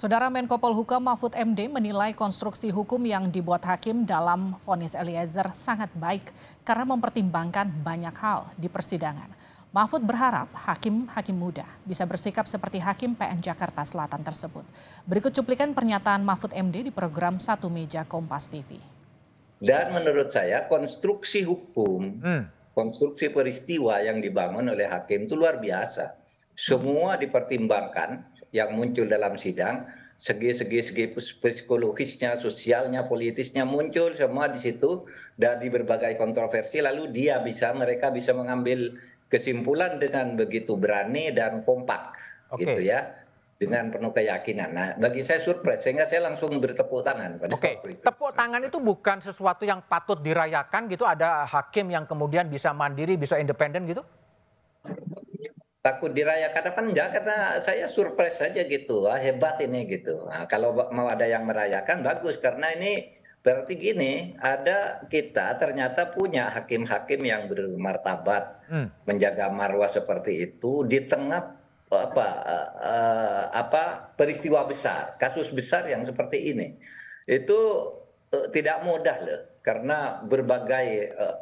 Saudara Menko Polhukam Mahfud MD menilai konstruksi hukum yang dibuat hakim dalam vonis Eliezer sangat baik karena mempertimbangkan banyak hal di persidangan. Mahfud berharap hakim-hakim muda bisa bersikap seperti hakim PN Jakarta Selatan tersebut. Berikut cuplikan pernyataan Mahfud MD di program Satu Meja Kompas TV. Dan menurut saya konstruksi hukum, hmm. konstruksi peristiwa yang dibangun oleh hakim itu luar biasa. Semua dipertimbangkan yang muncul dalam sidang segi-segi segi psikologisnya, sosialnya, politisnya muncul semua di situ dari berbagai kontroversi lalu dia bisa mereka bisa mengambil kesimpulan dengan begitu berani dan kompak okay. gitu ya dengan penuh keyakinan. Nah, bagi saya surprise sehingga saya langsung bertepuk tangan pada Oke, okay. tepuk tangan itu bukan sesuatu yang patut dirayakan gitu. Ada hakim yang kemudian bisa mandiri, bisa independen gitu? Takut dirayakan apa enggak karena saya surprise saja gitu ah, hebat ini gitu nah, kalau mau ada yang merayakan bagus karena ini berarti gini ada kita ternyata punya hakim-hakim yang bermartabat hmm. menjaga marwah seperti itu di tengah apa uh, apa peristiwa besar kasus besar yang seperti ini itu uh, tidak mudah loh karena berbagai uh, uh,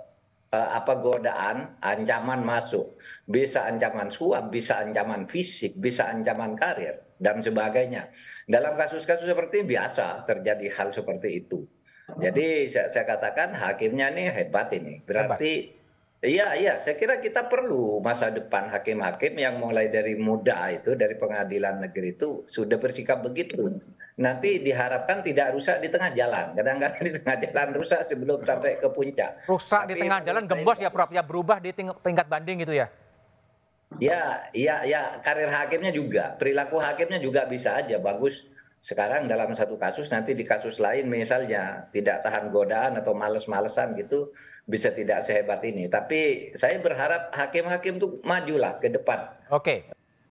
apa godaan, ancaman masuk, bisa ancaman suap, bisa ancaman fisik, bisa ancaman karir dan sebagainya. Dalam kasus-kasus seperti ini biasa terjadi hal seperti itu. Jadi saya, saya katakan hakimnya ini hebat ini. Berarti Iya, iya. Saya kira kita perlu masa depan hakim-hakim yang mulai dari muda itu, dari pengadilan negeri itu sudah bersikap begitu nanti diharapkan tidak rusak di tengah jalan. Kadang-kadang di tengah jalan rusak sebelum sampai ke puncak. Rusak Tapi di tengah jalan gembos ya Prof, ya berubah di tingkat banding gitu ya? Ya, ya, ya karir hakimnya juga, perilaku hakimnya juga bisa aja bagus. Sekarang dalam satu kasus nanti di kasus lain misalnya tidak tahan godaan atau males-malesan gitu bisa tidak sehebat ini. Tapi saya berharap hakim-hakim tuh majulah ke depan. Oke.